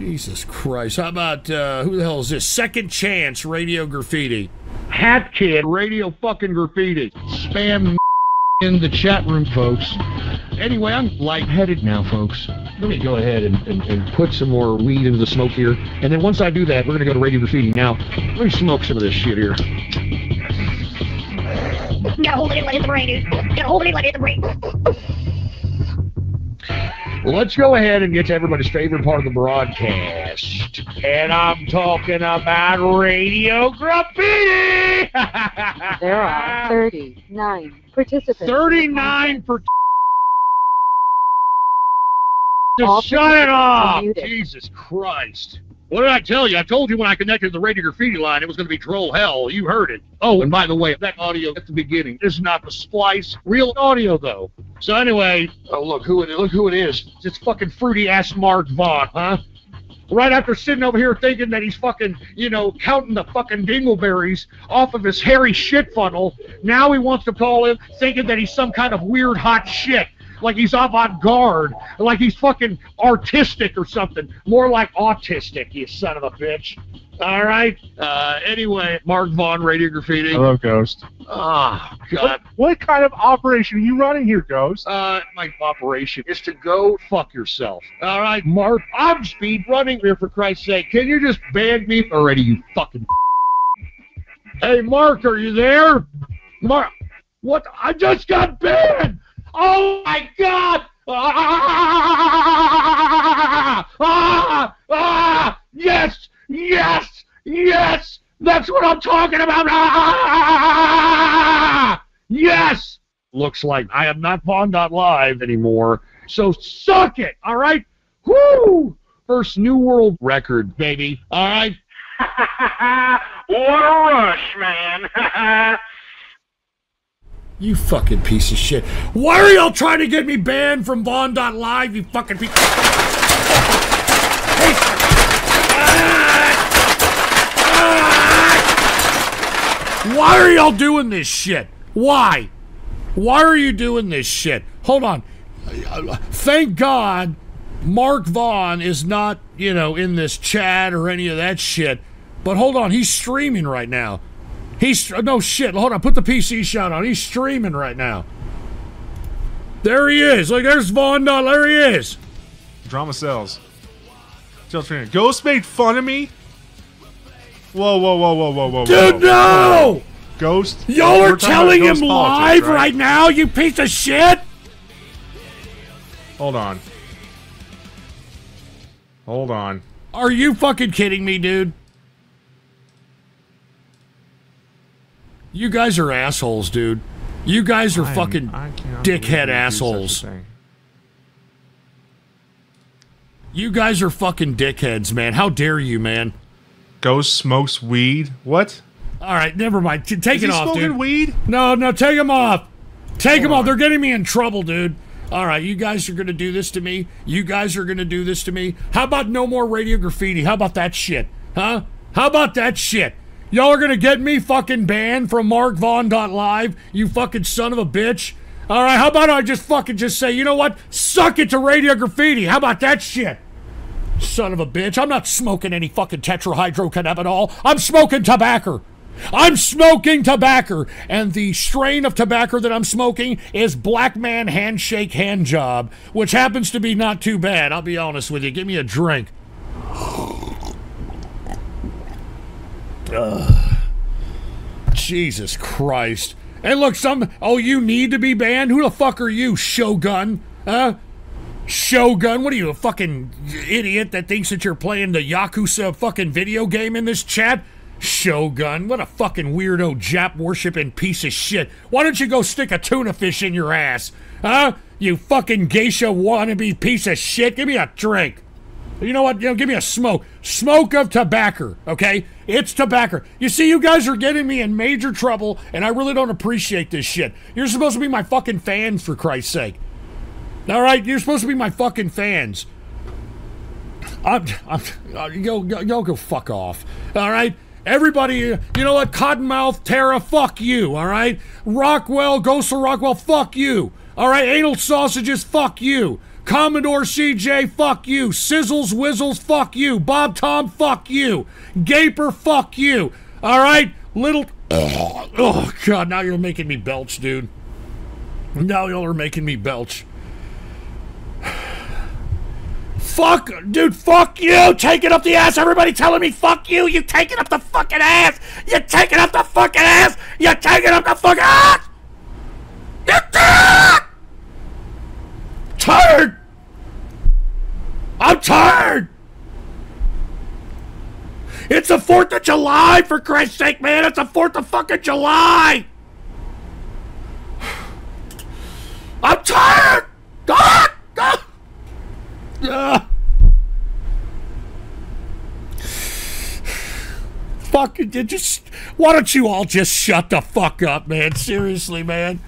Jesus Christ. How about, uh, who the hell is this? Second Chance Radio Graffiti. Hat Kid Radio fucking Graffiti. Spam in the chat room, folks. Anyway, I'm lightheaded now, folks. Let me go ahead and, and, and put some more weed into the smoke here. And then once I do that, we're going to go to Radio Graffiti. Now, let me smoke some of this shit here. Gotta hold it in, let it hit the brain, dude. Gotta hold it in, let it hit the brain. Let's go ahead and get to everybody's favorite part of the broadcast. And I'm talking about Radio Graffiti! There are 39 participants. 39 for Just shut it off! Jesus Christ. What did I tell you? I told you when I connected the Radio Graffiti line it was going to be troll hell. You heard it. Oh, and by the way, that audio at the beginning is not the splice. Real audio, though. So anyway, oh, look who it, look who it is. It's fucking fruity-ass Mark Vaughn, huh? Right after sitting over here thinking that he's fucking, you know, counting the fucking dingleberries off of his hairy shit funnel, now he wants to call him thinking that he's some kind of weird hot shit. Like he's avant-garde, like he's fucking artistic or something. More like autistic, you son of a bitch. All right. Uh, anyway, Mark Vaughn, Radio Graffiti. Hello, Ghost. Oh, God. What, what kind of operation are you running here, Ghost? Uh, my operation is to go fuck yourself. All right, Mark. I'm speed running here for Christ's sake. Can you just ban me already, you fucking? Hey, Mark, are you there? Mark, what? I just got banned. Oh my God! Ah! Ah! Ah! Yes! Yes! Yes! That's what I'm talking about! Ah! Yes! Looks like I am not Vaughn.live anymore. So suck it, all right? Whoo! First New World record, baby. All right? what a rush, man. You fucking piece of shit. Why are y'all trying to get me banned from Vaughn.live, you fucking piece! Ah! Ah! Why are y'all doing this shit? Why? Why are you doing this shit? Hold on. Thank God Mark Vaughn is not, you know, in this chat or any of that shit. But hold on, he's streaming right now. He's no shit. Hold on, put the PC shot on. He's streaming right now. There he is. Like there's Vaughn. There he is. Drama sells. Tell Ghost made fun of me. Whoa, whoa, whoa, whoa, whoa, whoa, Dude, whoa. no! Whoa. Ghost. Y'all We're telling him live right now. You piece of shit. Hold on. Hold on. Are you fucking kidding me, dude? You guys are assholes, dude. You guys are I'm- fucking I cannot believe dickhead assholes. such a thing. You guys are fucking dickheads, man. How dare you, man? Ghost smokes weed. What? All right, never mind. T- Take Is it he off, smoking dude. weed? No, no, take them off. Take them off. They're getting me in trouble, dude. All right, you guys are gonna do this to me. You guys are gonna do this to me. How about no more radio graffiti? How about that shit? Huh? How about that shit? Y'all are gonna get me fucking banned from MarkVaughn.live, you fucking son of a bitch. All right, how about I just fucking just say, you know what? Suck it to radio graffiti. How about that shit? Son of a bitch. I'm not smoking any fucking tetrahydrocannabinol. I'm smoking tobacco. I'm smoking tobacco. And the strain of tobacco that I'm smoking is Black Man Handshake Hand Job, which happens to be not too bad. I'll be honest with you. Give me a drink. Ugh. Jesus Christ. And look, some. Oh, you need to be banned? Who the fuck are you, Shogun? Huh? Shogun, what are you, a fucking idiot that thinks that you're playing the Yakuza fucking video game in this chat? Shogun, what a fucking weirdo Jap worshipping piece of shit. Why don't you go stick a tuna fish in your ass? Huh? You fucking geisha wannabe piece of shit. Give me a drink. You know what? You know, give me a smoke. Smoke of tobacco, okay? It's tobacco. You see, you guys are getting me in major trouble, and I really don't appreciate this shit. You're supposed to be my fucking fans, for Christ's sake. All right, you're supposed to be my fucking fans. I'm, I'm, uh, yo, yo, yo, go fuck off. All right, everybody. uh, You know what? Cottonmouth, Tara, fuck you. All right, Rockwell, Ghost of Rockwell, fuck you. All right, anal sausages, fuck you. Commodore CJ, fuck you. Sizzles, Whizzles, fuck you. Bob Tom, fuck you. Gaper, fuck you. All right? Little. Oh, oh, God, now you're making me belch, dude. Now y'all are making me belch. Fuck, dude, fuck you! Take it up the ass! Everybody telling me fuck you! You take it up the fucking ass! You take it up the fucking ass! You take it up the fucking ass! Ah! You take Tired! I'm tired! It's the 4th of July, for Christ's sake, man! It's the 4th of fucking July! I'm tired! God! God! Fuck you just why don't you all just shut the fuck up, man? Seriously, man.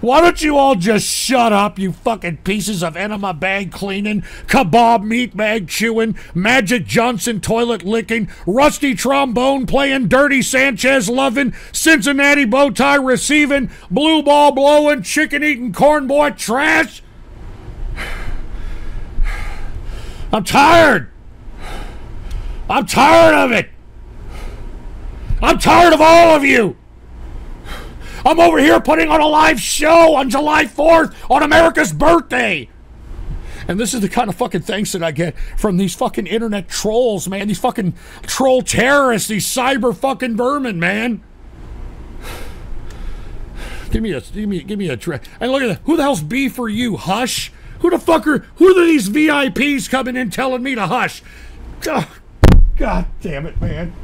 Why don't you all just shut up, you fucking pieces of enema bag cleaning, kebab meat bag chewing, Magic Johnson toilet licking, rusty trombone playing, dirty Sanchez loving, Cincinnati bow tie receiving, blue ball blowing, chicken eating corn boy trash? I'm tired. I'm tired of it. I'm tired of all of you. I'm over here putting on a live show on July 4th on America's birthday. And this is the kind of fucking thanks that I get from these fucking internet trolls, man. These fucking troll terrorists, these cyber fucking vermin, man. Give me a give me give me a tra- and look at that. Who the hell's B for you? Hush. Who the fuck are who are these VIPs coming in telling me to hush? God, God damn it, man.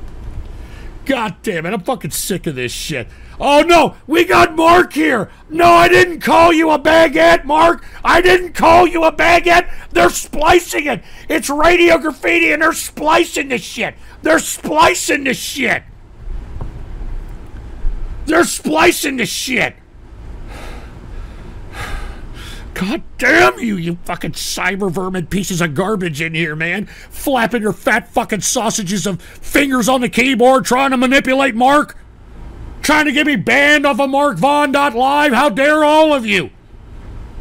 God damn it, I'm fucking sick of this shit. Oh no, we got Mark here. No, I didn't call you a baguette, Mark. I didn't call you a baguette. They're splicing it. It's radio graffiti and they're splicing the shit. They're splicing the shit. They're splicing the shit. God damn you, you fucking cyber vermin pieces of garbage in here, man. Flapping your fat fucking sausages of fingers on the keyboard trying to manipulate Mark. Trying to get me banned off of MarkVaughn.live. How dare all of you?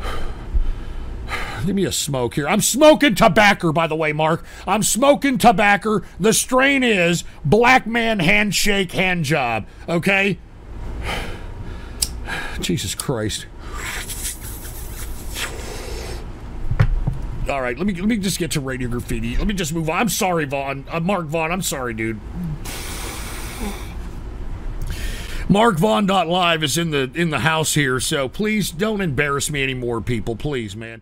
Give me a smoke here. I'm smoking tobacco, by the way, Mark. I'm smoking tobacco. The strain is black man handshake hand job. Okay? Jesus Christ. All right, let me let me just get to radio graffiti. Let me just move on. I'm sorry, Vaughn. Uh, Mark Vaughn. I'm sorry, dude. MarkVaughn.live is in the in the house here, so please don't embarrass me anymore, people. Please, man.